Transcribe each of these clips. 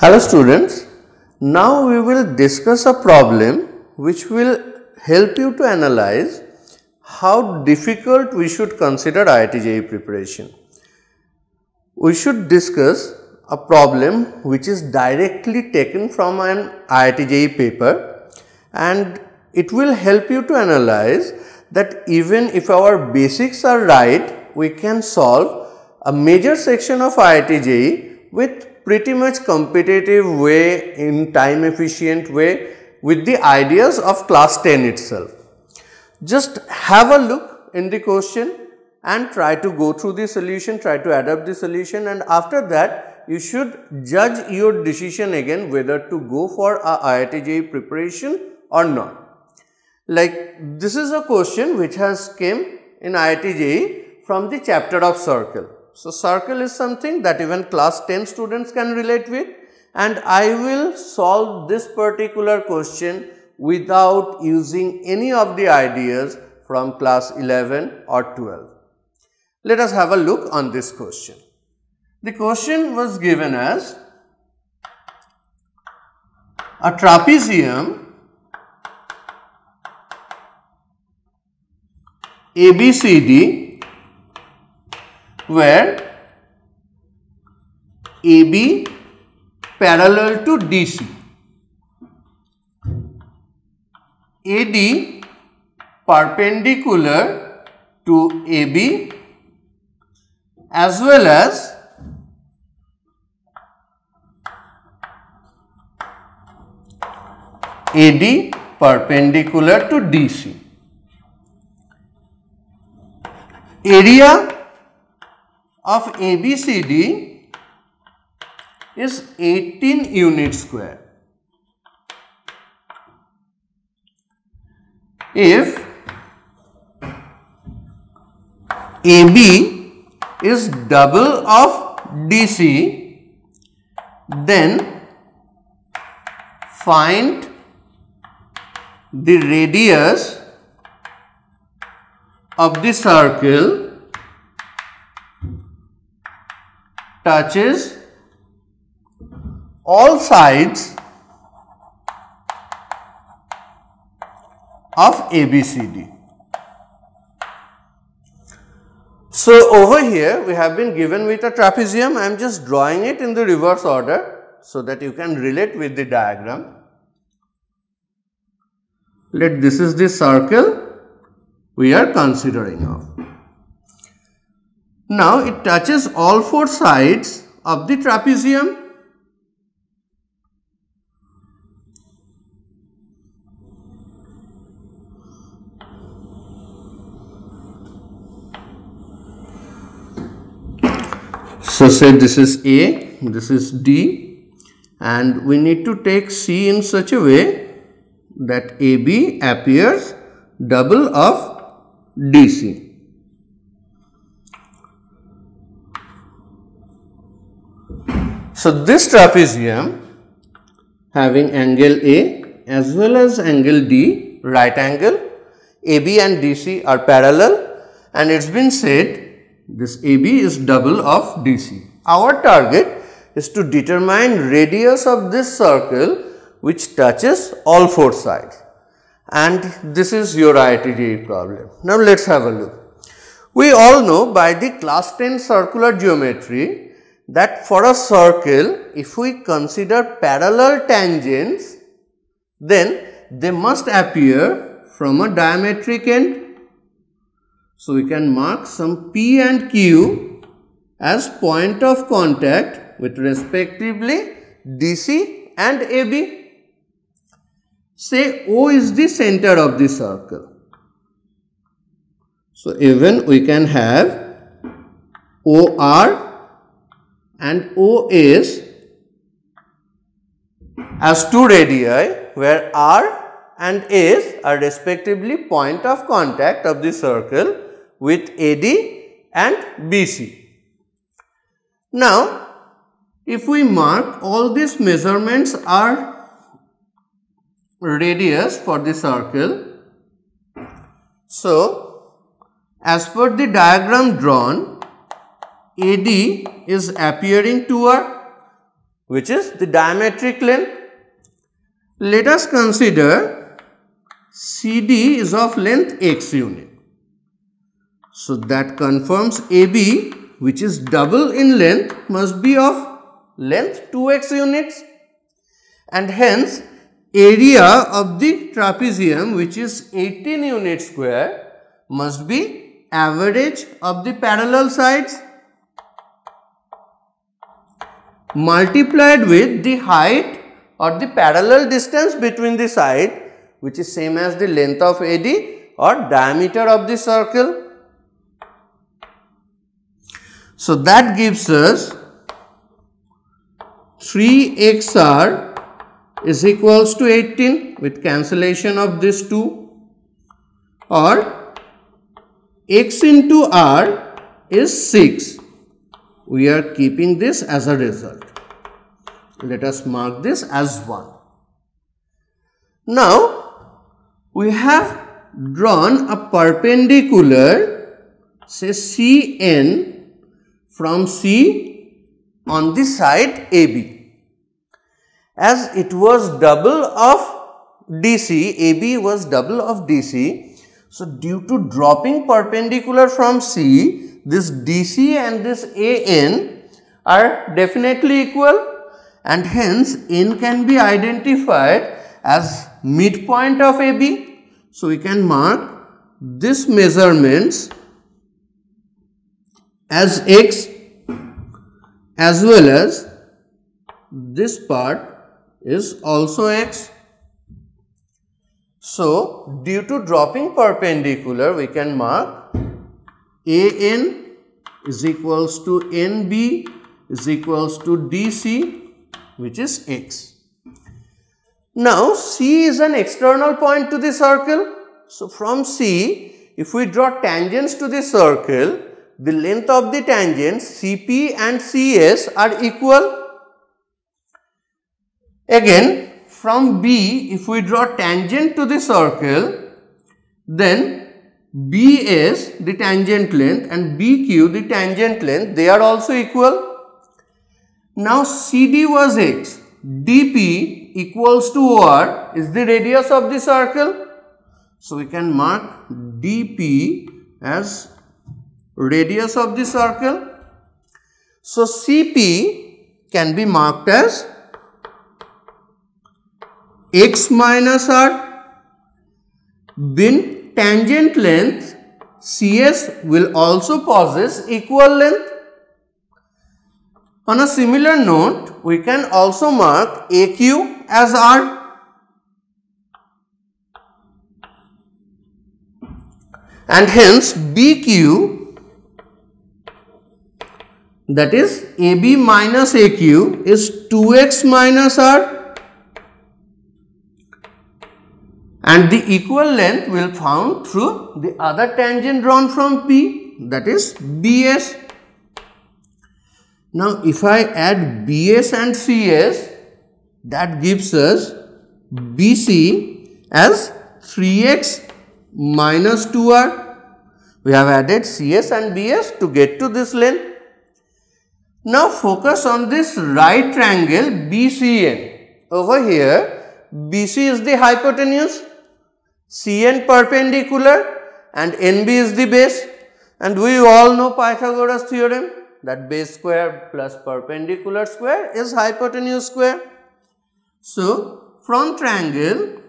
Hello students, now we will discuss a problem which will help you to analyze how difficult we should consider IIT JEE preparation. We should discuss a problem which is directly taken from an IIT JEE paper and it will help you to analyze that even if our basics are right, we can solve a major section of IIT JEE with pretty much competitive way in time efficient way with the ideas of class 10 itself. Just have a look in the question and try to go through the solution, try to adapt the solution and after that you should judge your decision again whether to go for a preparation or not. Like this is a question which has came in IIT JEE from the chapter of circle. So, circle is something that even class 10 students can relate with and I will solve this particular question without using any of the ideas from class 11 or 12. Let us have a look on this question. The question was given as a trapezium ABCD where AB parallel to DC. AD perpendicular to AB as well as AD perpendicular to DC. Area of ABCD is 18 unit square. If AB is double of DC, then find the radius of the circle touches all sides of ABCD. So, over here we have been given with a trapezium, I am just drawing it in the reverse order so that you can relate with the diagram. Let this is the circle we are considering of. Now, it touches all four sides of the trapezium So, say this is A, this is D and we need to take C in such a way that AB appears double of DC. So, this trapezium having angle A as well as angle D right angle AB and DC are parallel and it has been said this AB is double of DC. Our target is to determine radius of this circle which touches all four sides and this is your IIT problem. Now, let us have a look. We all know by the class 10 circular geometry that for a circle if we consider parallel tangents then they must appear from a diametric end so, we can mark some P and Q as point of contact with respectively DC and AB. Say O is the center of the circle. So, even we can have OR and O is as two radii where R and S are respectively point of contact of the circle with AD and BC. Now, if we mark all these measurements are radius for the circle. So, as per the diagram drawn, AD is appearing to our which is the diametric length. Let us consider CD is of length x unit. So that confirms AB which is double in length must be of length 2x units and hence area of the trapezium which is 18 unit square must be average of the parallel sides multiplied with the height or the parallel distance between the side which is same as the length of AD or diameter of the circle. So, that gives us 3xr is equals to 18 with cancellation of this 2 or x into r is 6 we are keeping this as a result. Let us mark this as 1. Now, we have drawn a perpendicular say CN from C on the side AB. As it was double of DC, AB was double of DC. So, due to dropping perpendicular from C, this DC and this AN are definitely equal and hence N can be identified as midpoint of AB. So, we can mark this measurements as x as well as this part is also x. So, due to dropping perpendicular we can mark an is equals to nb is equals to dc which is x. Now, C is an external point to the circle. So, from C, if we draw tangents to the circle, the length of the tangents CP and CS are equal. Again, from B, if we draw tangent to the circle, then BS the tangent length and BQ the tangent length they are also equal. Now CD was x, DP equals to OR is the radius of the circle. So we can mark DP as radius of the circle. So CP can be marked as x minus r bin tangent length CS will also possess equal length. On a similar note, we can also mark AQ as R. And hence BQ that is AB minus AQ is 2x minus R and the equal length will found through the other tangent drawn from P that is BS. Now if I add BS and CS that gives us BC as 3x minus 2r. We have added CS and BS to get to this length. Now focus on this right triangle BCN. Over here BC is the hypotenuse Cn perpendicular and Nb is the base and we all know Pythagoras theorem that base square plus perpendicular square is hypotenuse square. So, from triangle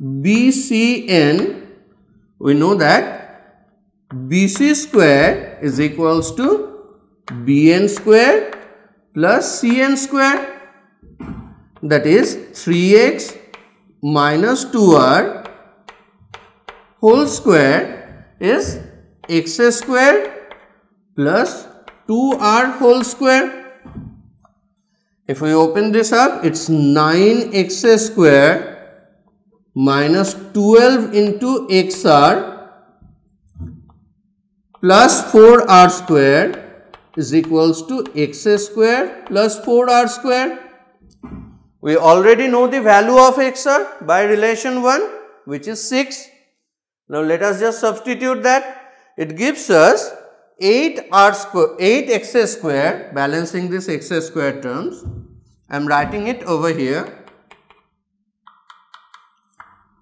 BCN we know that BC square is equals to BN square plus CN square that is 3x minus 2r whole square is x square plus 2r whole square. If we open this up, it's 9x square minus 12 into xr plus 4r square is equals to x square plus 4r square. We already know the value of xr by relation 1 which is 6. Now let us just substitute that. It gives us 8 r square 8 x square balancing this x square terms I am writing it over here.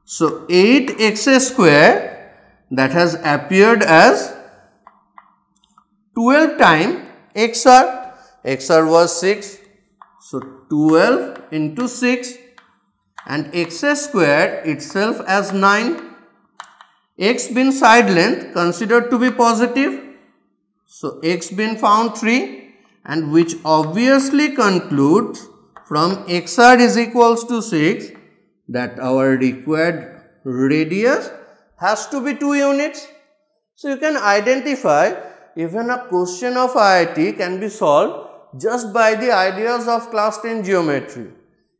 So 8 x square that has appeared as 12 time xr, xr was 6. So 12 into 6 and x square itself as 9. x bin side length considered to be positive. So x bin found 3 and which obviously concludes from xr is equals to 6 that our required radius has to be 2 units. So, you can identify even a question of IIT can be solved just by the ideas of class 10 geometry.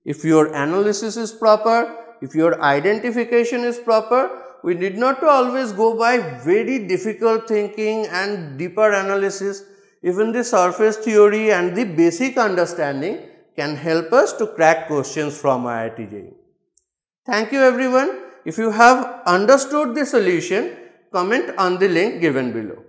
If your analysis is proper, if your identification is proper, we need not to always go by very difficult thinking and deeper analysis. Even the surface theory and the basic understanding can help us to crack questions from IIT JEE. Thank you everyone. If you have understood the solution, comment on the link given below.